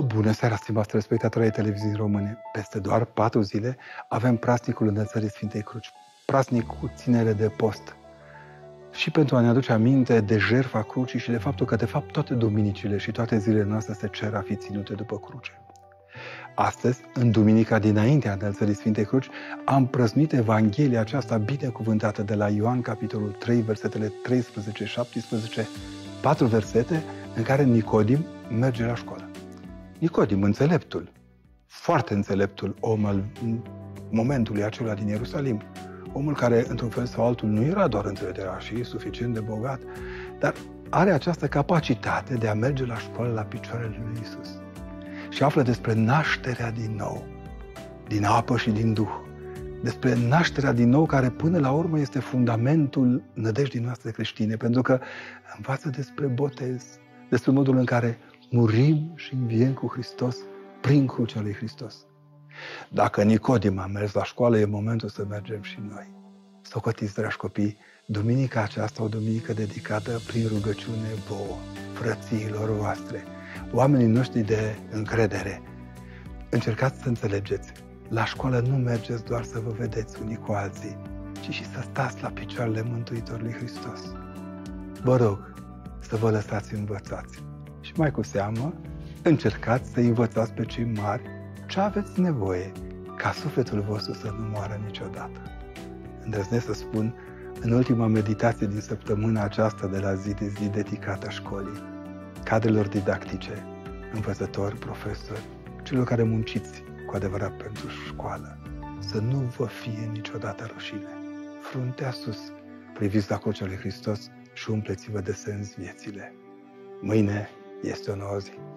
Bună seara, stimați telespectatori ai televiziunii române. Peste doar patru zile avem praznicul înălțării Sfintei Cruci, praznic cu ținere de post. Și pentru a ne aduce aminte de jertfa crucii și de faptul că, de fapt, toate duminicile și toate zilele noastre se cer a fi ținute după cruce. Astăzi, în duminica dinaintea înălțării Sfintei Cruci, am prăznuit Evanghelia aceasta binecuvântată de la Ioan, capitolul 3, versetele 13-17, patru versete în care Nicodim merge la școală. Nicodim, înțeleptul, foarte înțeleptul om al momentului acela din Ierusalim, omul care, într-un fel sau altul, nu era doar înțelegerea și suficient de bogat, dar are această capacitate de a merge la școală la picioarele lui Isus. Și află despre nașterea din nou, din apă și din Duh, despre nașterea din nou care până la urmă este fundamentul nădejdii noastre creștine, pentru că învață despre botez, despre modul în care murim și înviem cu Hristos prin crucea lui Hristos. Dacă Nicodim a mers la școală, e momentul să mergem și noi. Socotiți, dragi copii, duminica aceasta o duminică dedicată prin rugăciune vouă, frățiilor voastre, oamenii noștri de încredere. Încercați să înțelegeți, la școală nu mergeți doar să vă vedeți unii cu alții, ci și să stați la picioarele Mântuitorului Hristos. Vă rog să vă lăsați învățați și mai cu seamă, încercați să învățați pe cei mari ce aveți nevoie ca sufletul vostru să nu moară niciodată. Îndrăznesc să spun, în ultima meditație din săptămâna aceasta de la zi de zi dedicată școlii, cadrelor didactice, învățători, profesori, celor care munciți cu adevărat pentru școală, să nu vă fie niciodată rușine. Fruntea sus, priviți la crucea lui Hristos și umpleți-vă de sens viețile. Mâine este o nouă zi.